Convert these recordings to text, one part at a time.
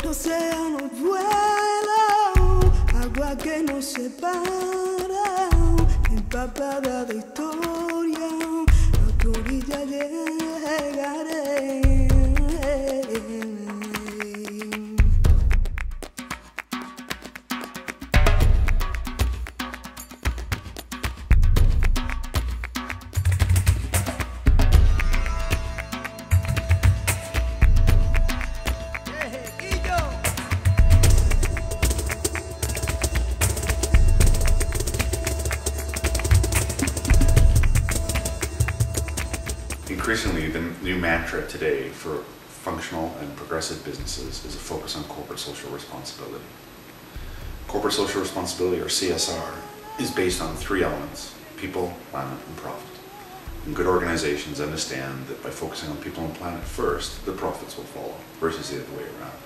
el océano vuela, agua que nos separa, empapada de historia, a tu orilla llegaré. Increasingly, the new mantra today for functional and progressive businesses is a focus on corporate social responsibility. Corporate social responsibility, or CSR, is based on three elements, people, planet, and profit. And good organizations understand that by focusing on people and planet first, the profits will follow, versus the other way around.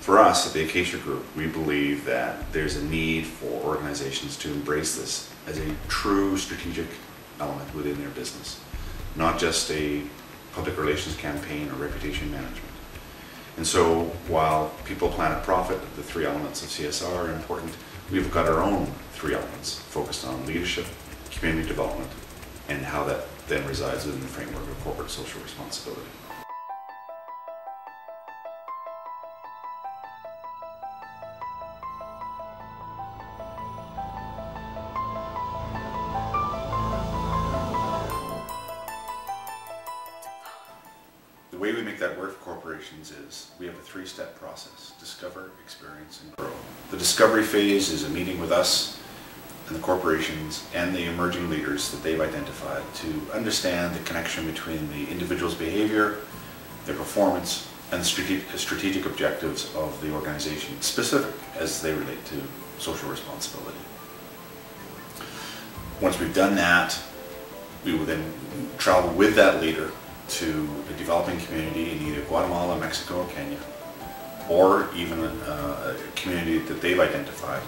For us at the Acacia Group, we believe that there's a need for organizations to embrace this as a true strategic element within their business, not just a public relations campaign or reputation management. And so while people, planet, profit, the three elements of CSR are important, we've got our own three elements focused on leadership, community development, and how that then resides within the framework of corporate social responsibility. Way we make that work for corporations is we have a three-step process, discover, experience, and grow. The discovery phase is a meeting with us and the corporations and the emerging leaders that they've identified to understand the connection between the individual's behavior, their performance, and the strategic, strategic objectives of the organization, specific as they relate to social responsibility. Once we've done that, we will then travel with that leader to a developing community in either Guatemala, Mexico, or Kenya, or even a, a community that they've identified.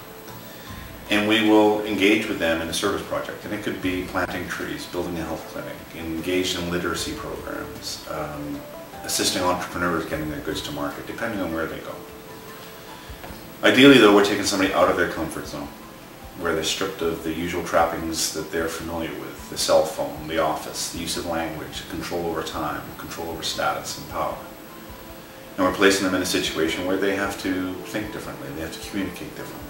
And we will engage with them in a service project. And it could be planting trees, building a health clinic, engaged in literacy programs, um, assisting entrepreneurs getting their goods to market, depending on where they go. Ideally, though, we're taking somebody out of their comfort zone, where they're stripped of the usual trappings that they're familiar with, the cell phone, the office, the use of language, control over time, control over status and power. And we're placing them in a situation where they have to think differently, they have to communicate differently.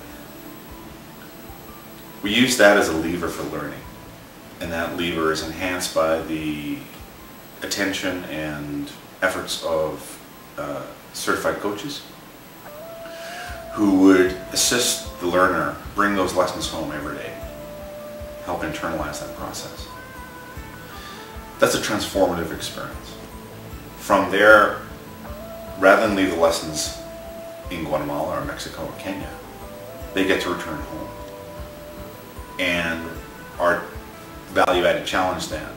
We use that as a lever for learning, and that lever is enhanced by the attention and efforts of uh, certified coaches who would assist the learner bring those lessons home every day, help internalize that process. That's a transformative experience. From there, rather than leave the lessons in Guatemala or Mexico or Kenya, they get to return home. And our value-added challenge then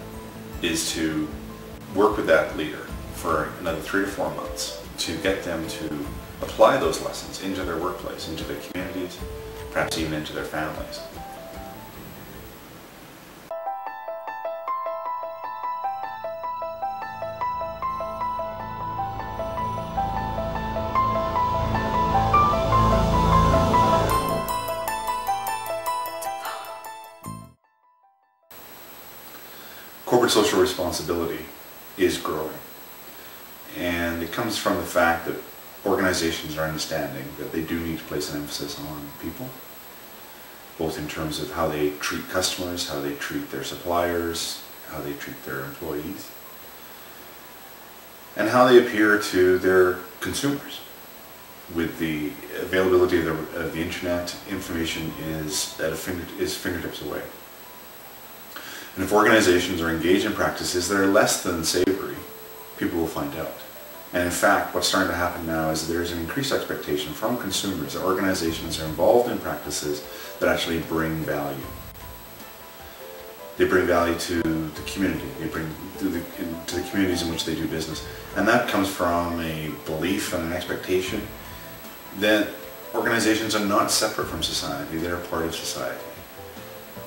is to work with that leader for another three to four months to get them to apply those lessons into their workplace, into their communities, perhaps even into their families. Corporate social responsibility is growing. And it comes from the fact that organizations are understanding that they do need to place an emphasis on people, both in terms of how they treat customers, how they treat their suppliers, how they treat their employees, and how they appear to their consumers. With the availability of the, of the internet, information is at a finger, is fingertips away. And if organizations are engaged in practices that are less than savory, people will find out. And in fact, what's starting to happen now is there's an increased expectation from consumers that organizations are involved in practices that actually bring value. They bring value to the community, they bring to the, to the communities in which they do business. And that comes from a belief and an expectation that organizations are not separate from society, they're part of society.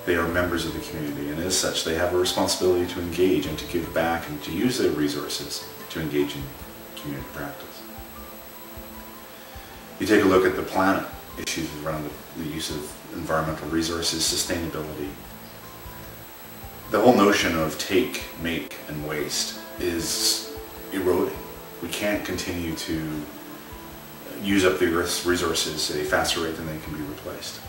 They are members of the community, and as such, they have a responsibility to engage and to give back and to use their resources to engage in community practice. You take a look at the planet issues around the, use of environmental resources, sustainability. The whole notion of take, make, and waste is eroding. We can't continue to use up the Earth's resources at a faster rate than they can be replaced.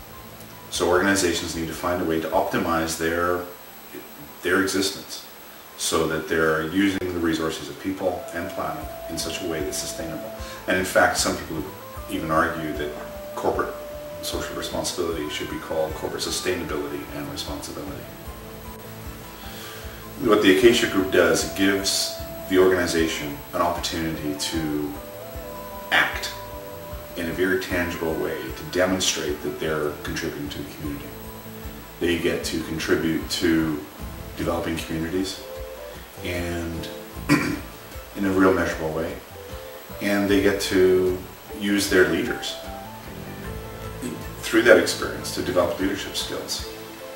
So organizations need to find a way to optimize their, their existence so that they're using the resources of people and planet in such a way that's sustainable. And in fact, some people even argue that corporate social responsibility should be called corporate sustainability and responsibility. What the Acacia Group does, it gives the organization an opportunity to act in a very tangible way to demonstrate that they're contributing to the community. They get to contribute to developing communities and in a real measurable way. And they get to use their leaders through that experience to develop leadership skills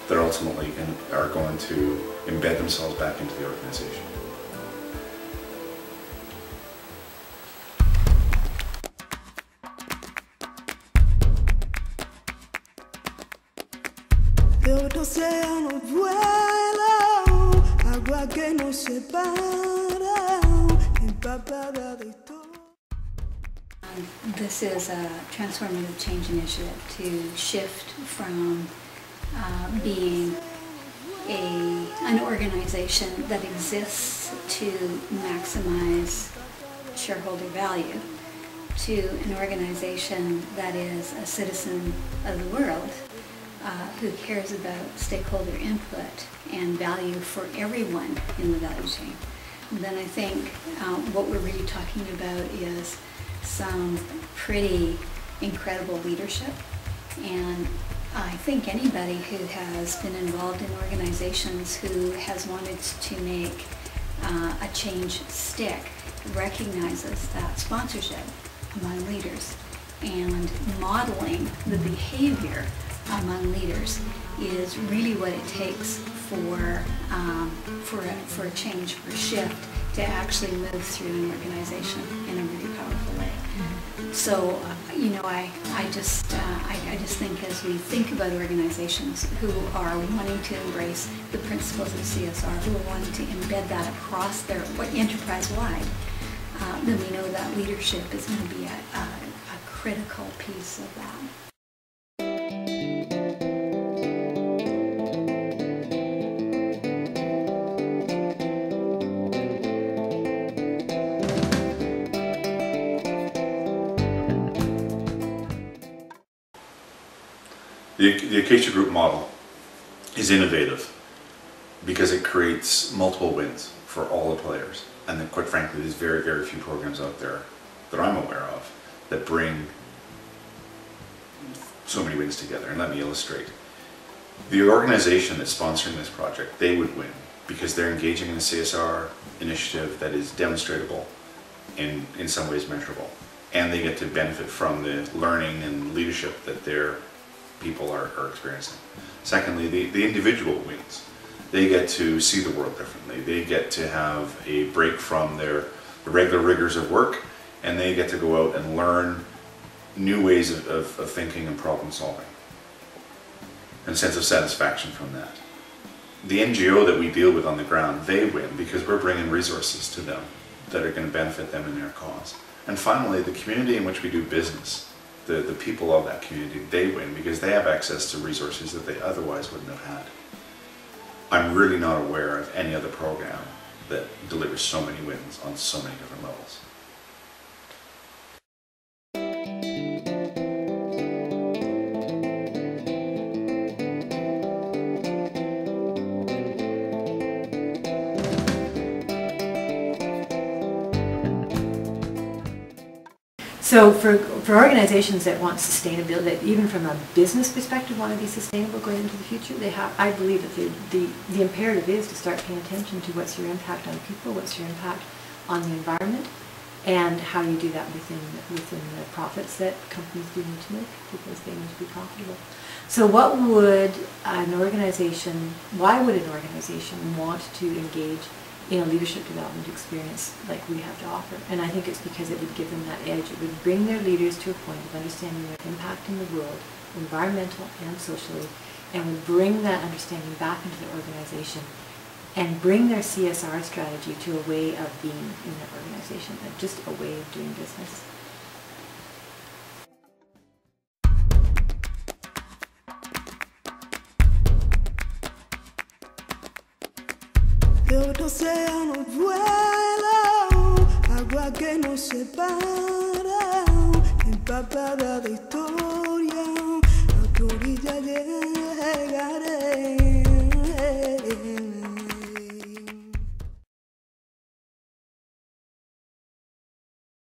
that ultimately are going to embed themselves back into the organization. This is a transformative change initiative to shift from uh, being a, an organization that exists to maximize shareholder value to an organization that is a citizen of the world uh, who cares about stakeholder input and value for everyone in the value chain. Then I think um, what we're really talking about is some pretty incredible leadership. And I think anybody who has been involved in organizations who has wanted to make uh, a change stick recognizes that sponsorship among leaders and modeling the behavior among leaders is really what it takes for, um, for, a, for a change, for a shift to actually move through an organization in a really powerful way. So, uh, you know, I, I just, uh, I, I just think as we think about organizations who are wanting to embrace the principles of CSR, who are wanting to embed that across their enterprise-wide, uh, then we know that leadership is going to be a, a, a critical piece of that. The, the Acacia Group model is innovative because it creates multiple wins for all the players. And then quite frankly, there's very, very few programs out there that I'm aware of that bring so many wins together. And let me illustrate. The organization that's sponsoring this project, they would win because they're engaging in a CSR initiative that is demonstrable and in some ways measurable. And they get to benefit from the learning and leadership that their people are, are experiencing. Secondly, the, the individual wins. They get to see the world differently. They get to have a break from their the regular rigors of work and they get to go out and learn new ways of, of, of thinking and problem solving and a sense of satisfaction from that. The NGO that we deal with on the ground, they win because we're bringing resources to them that are going to benefit them in their cause. And finally, the community in which we do business, the, the people of that community, they win because they have access to resources that they otherwise wouldn't have had. I'm really not aware of any other program that delivers so many wins on so many different levels. So for, for organizations that want sustainability, that even from a business perspective want to be sustainable going into the future, they have, I believe that the, the, the imperative is to start paying attention to what's your impact on people, what's your impact on the environment, and how you do that within, within the profits that companies do need to make, because they need to be profitable. So what would an organization, why would an organization want to engage in a leadership development experience like we have to offer. And I think it's because it would give them that edge. It would bring their leaders to a point of understanding their impact in the world, environmental and socially, and would bring that understanding back into the organization and bring their CSR strategy to a way of being in their organization, just a way of doing business. De otro océano vuela, agua que nos separa, empapada de historia, a tu orilla llega.